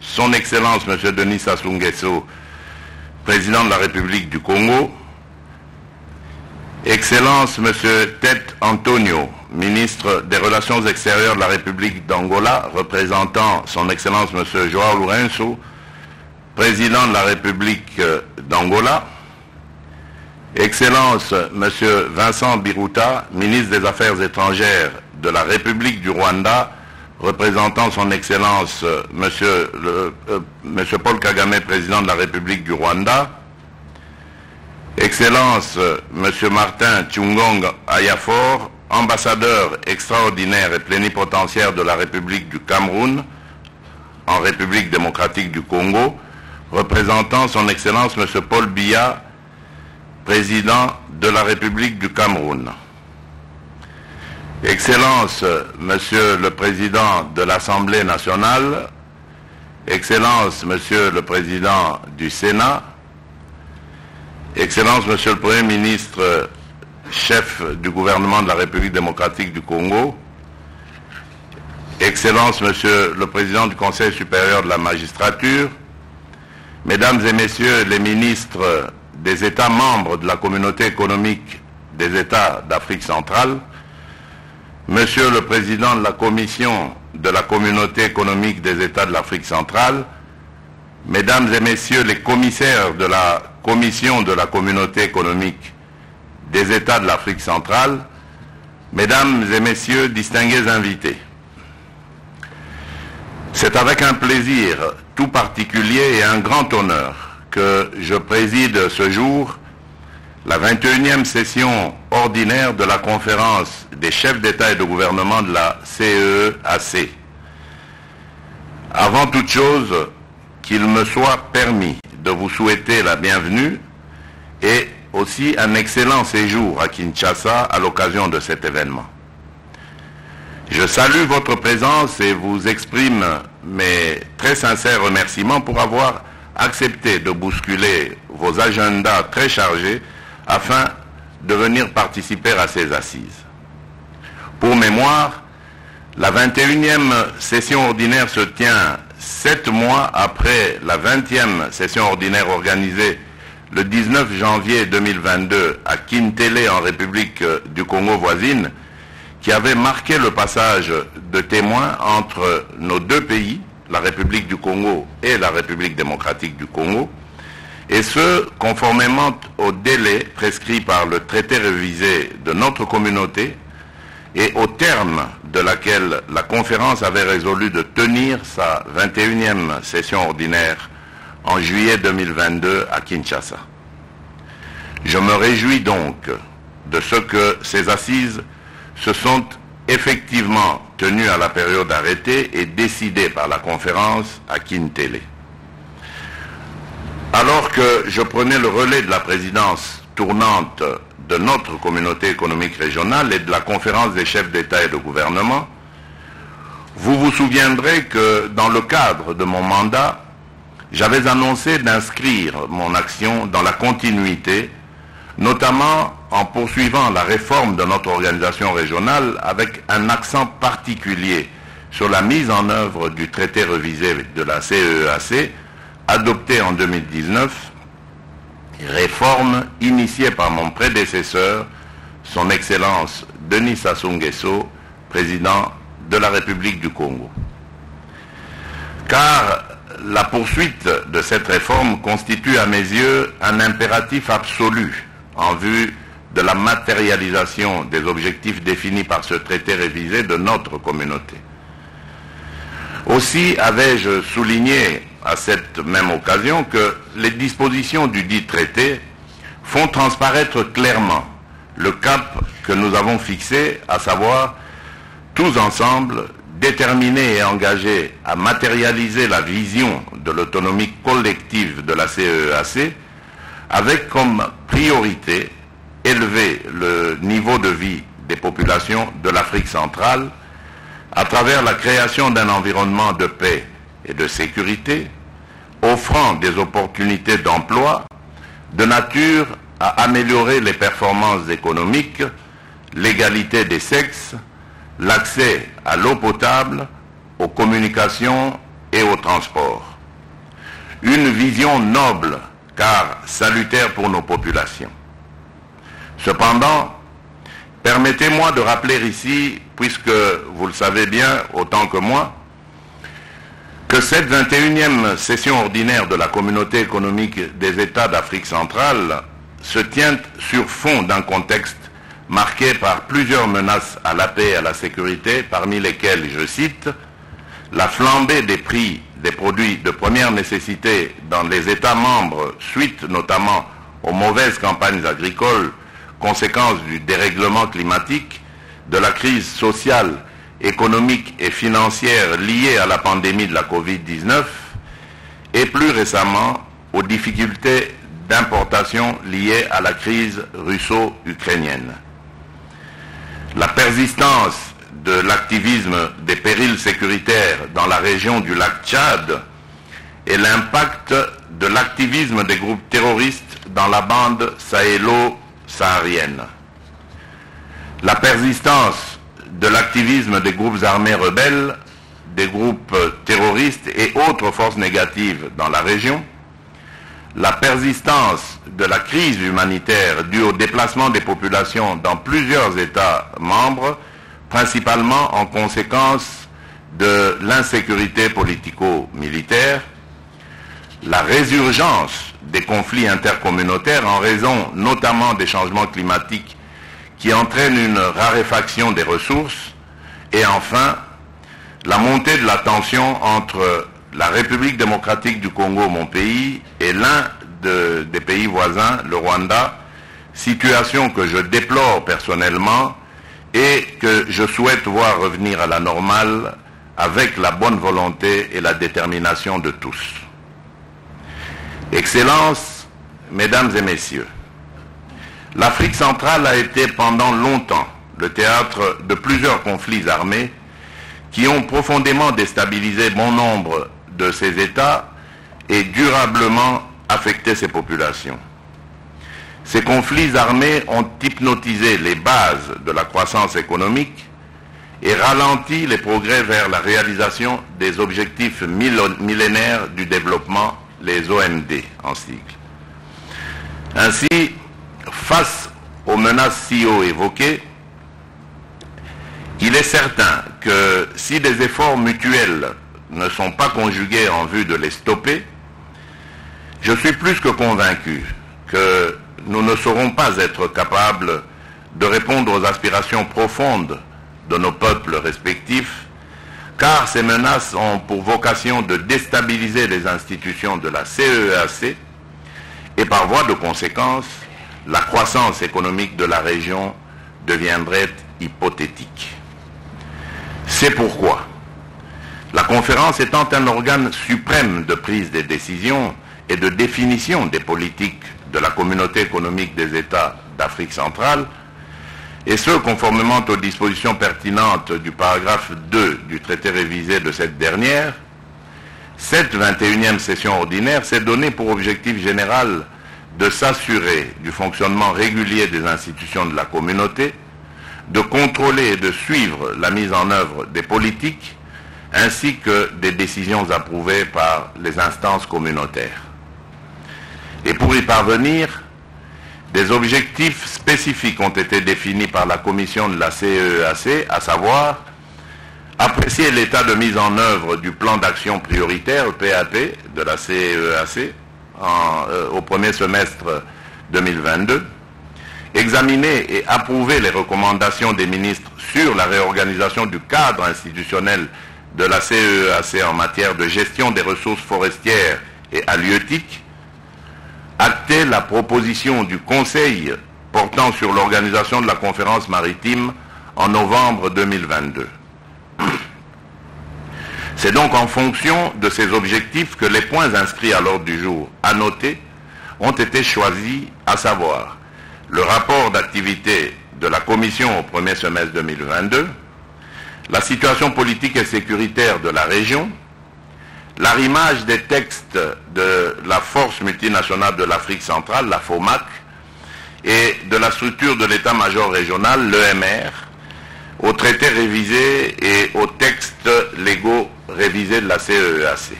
son Excellence M. Denis Sassou Nguesso, président de la République du Congo, Excellence M. Tete Antonio, ministre des Relations extérieures de la République d'Angola, représentant son Excellence M. Joao Lourenço, président de la République d'Angola, Excellence M. Vincent Biruta, ministre des Affaires étrangères de la République du Rwanda, représentant son Excellence M. Monsieur Paul Kagame, président de la République du Rwanda, Excellence M. Martin Tchungong Ayafor, ambassadeur extraordinaire et plénipotentiaire de la République du Cameroun en République démocratique du Congo, représentant son Excellence M. Paul Biya, président de la République du Cameroun. Excellence, Monsieur le Président de l'Assemblée nationale, Excellence, Monsieur le Président du Sénat, Excellence, Monsieur le Premier ministre, chef du gouvernement de la République démocratique du Congo, Excellence, Monsieur le Président du Conseil supérieur de la magistrature, Mesdames et Messieurs les ministres des États membres de la communauté économique des États d'Afrique centrale, Monsieur le Président de la Commission de la communauté économique des États de l'Afrique centrale, Mesdames et Messieurs les commissaires de la Commission de la communauté économique des États de l'Afrique centrale, Mesdames et Messieurs distingués invités. C'est avec un plaisir tout particulier et un grand honneur que je préside ce jour la 21e session ordinaire de la conférence des chefs d'État et de gouvernement de la CEAC. Avant toute chose, qu'il me soit permis de vous souhaiter la bienvenue et aussi un excellent séjour à Kinshasa à l'occasion de cet événement. Je salue votre présence et vous exprime mes très sincères remerciements pour avoir accepté de bousculer vos agendas très chargés afin de venir participer à ces assises. Pour mémoire, la 21e session ordinaire se tient sept mois après la 20e session ordinaire organisée le 19 janvier 2022 à Kintele en République du Congo voisine, qui avait marqué le passage de témoins entre nos deux pays, la République du Congo et la République démocratique du Congo, et ce, conformément au délai prescrit par le traité révisé de notre communauté et au terme de laquelle la conférence avait résolu de tenir sa 21e session ordinaire en juillet 2022 à Kinshasa. Je me réjouis donc de ce que ces assises se sont effectivement tenues à la période arrêtée et décidées par la conférence à Kintele. Alors que je prenais le relais de la présidence tournante de notre communauté économique régionale et de la conférence des chefs d'État et de gouvernement, vous vous souviendrez que dans le cadre de mon mandat, j'avais annoncé d'inscrire mon action dans la continuité, notamment en poursuivant la réforme de notre organisation régionale avec un accent particulier sur la mise en œuvre du traité revisé de la CEAC adopté en 2019, réforme initiée par mon prédécesseur, son Excellence Denis Sassou Nguesso, président de la République du Congo. Car la poursuite de cette réforme constitue à mes yeux un impératif absolu en vue de la matérialisation des objectifs définis par ce traité révisé de notre communauté. Aussi avais-je souligné à cette même occasion que les dispositions du dit traité font transparaître clairement le cap que nous avons fixé, à savoir tous ensemble déterminés et engagés à matérialiser la vision de l'autonomie collective de la CEAC, avec comme priorité élever le niveau de vie des populations de l'Afrique centrale à travers la création d'un environnement de paix et de sécurité, offrant des opportunités d'emploi de nature à améliorer les performances économiques, l'égalité des sexes, l'accès à l'eau potable, aux communications et au transport transport. Une vision noble car salutaire pour nos populations. Cependant, permettez-moi de rappeler ici, puisque vous le savez bien autant que moi, que cette 21e session ordinaire de la communauté économique des États d'Afrique centrale se tient sur fond d'un contexte marqué par plusieurs menaces à la paix et à la sécurité, parmi lesquelles, je cite, la flambée des prix des produits de première nécessité dans les États membres, suite notamment aux mauvaises campagnes agricoles, conséquence du dérèglement climatique, de la crise sociale, économique et financière liée à la pandémie de la Covid-19, et plus récemment aux difficultés d'importation liées à la crise russo-ukrainienne. La persistance de l'activisme des périls sécuritaires dans la région du lac Tchad et l'impact de l'activisme des groupes terroristes dans la bande sahélo-saharienne. La persistance de l'activisme des groupes armés rebelles, des groupes terroristes et autres forces négatives dans la région, la persistance de la crise humanitaire due au déplacement des populations dans plusieurs États membres principalement en conséquence de l'insécurité politico-militaire, la résurgence des conflits intercommunautaires en raison notamment des changements climatiques qui entraînent une raréfaction des ressources, et enfin la montée de la tension entre la République démocratique du Congo, mon pays, et l'un des pays voisins, le Rwanda, situation que je déplore personnellement et que je souhaite voir revenir à la normale avec la bonne volonté et la détermination de tous. Excellences, Mesdames et Messieurs, l'Afrique centrale a été pendant longtemps le théâtre de plusieurs conflits armés qui ont profondément déstabilisé bon nombre de ses États et durablement affecté ses populations. Ces conflits armés ont hypnotisé les bases de la croissance économique et ralenti les progrès vers la réalisation des objectifs millénaires du développement, les OMD en sigle. Ainsi, face aux menaces si haut évoquées, il est certain que si des efforts mutuels ne sont pas conjugués en vue de les stopper, je suis plus que convaincu que nous ne saurons pas être capables de répondre aux aspirations profondes de nos peuples respectifs, car ces menaces ont pour vocation de déstabiliser les institutions de la CEAC e et par voie de conséquence, la croissance économique de la région deviendrait hypothétique. C'est pourquoi, la conférence étant un organe suprême de prise des décisions et de définition des politiques de la communauté économique des États d'Afrique centrale, et ce, conformément aux dispositions pertinentes du paragraphe 2 du traité révisé de cette dernière, cette 21e session ordinaire s'est donnée pour objectif général de s'assurer du fonctionnement régulier des institutions de la communauté, de contrôler et de suivre la mise en œuvre des politiques, ainsi que des décisions approuvées par les instances communautaires. Et pour y parvenir, des objectifs spécifiques ont été définis par la commission de la CEAC, e à savoir apprécier l'état de mise en œuvre du plan d'action prioritaire, PAP, de la CEAC e euh, au premier semestre 2022, examiner et approuver les recommandations des ministres sur la réorganisation du cadre institutionnel de la CEAC e en matière de gestion des ressources forestières et halieutiques, acter la proposition du Conseil portant sur l'organisation de la conférence maritime en novembre 2022. C'est donc en fonction de ces objectifs que les points inscrits à l'ordre du jour noter ont été choisis, à savoir. Le rapport d'activité de la Commission au premier semestre 2022, la situation politique et sécuritaire de la région, l'arrimage des textes de la force multinationale de l'Afrique centrale, la FOMAC, et de la structure de l'état-major régional, l'EMR, aux traités révisés et aux textes légaux révisés de la CEAC. E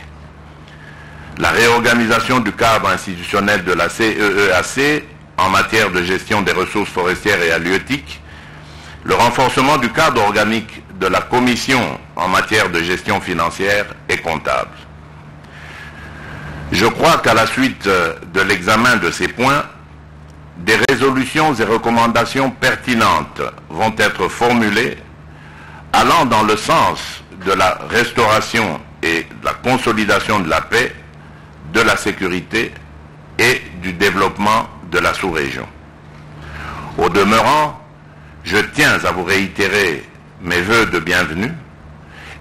la réorganisation du cadre institutionnel de la CEEAC en matière de gestion des ressources forestières et halieutiques, le renforcement du cadre organique de la Commission en matière de gestion financière et comptable. Je crois qu'à la suite de l'examen de ces points, des résolutions et recommandations pertinentes vont être formulées allant dans le sens de la restauration et de la consolidation de la paix, de la sécurité et du développement de la sous-région. Au demeurant, je tiens à vous réitérer mes voeux de bienvenue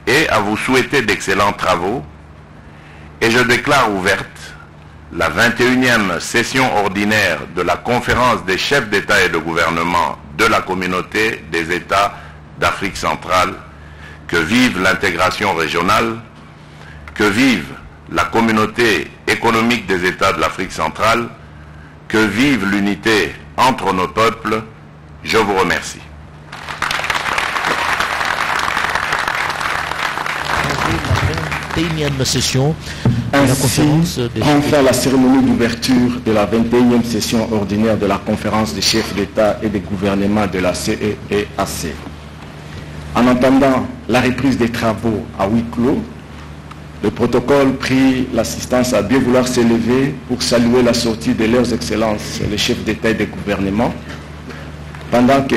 et à vous souhaiter d'excellents travaux et je déclare ouverte la 21e session ordinaire de la conférence des chefs d'État et de gouvernement de la communauté des États d'Afrique centrale, que vive l'intégration régionale, que vive la communauté économique des États de l'Afrique centrale, que vive l'unité entre nos peuples. Je vous remercie. Ainsi, enfin la cérémonie d'ouverture de la 21e session ordinaire de la conférence des chefs d'État et des gouvernements de la CEEAC. En entendant la reprise des travaux à huis clos, le protocole prit l'assistance à bien vouloir s'élever pour saluer la sortie de leurs excellences, les chefs d'État et des gouvernements, pendant que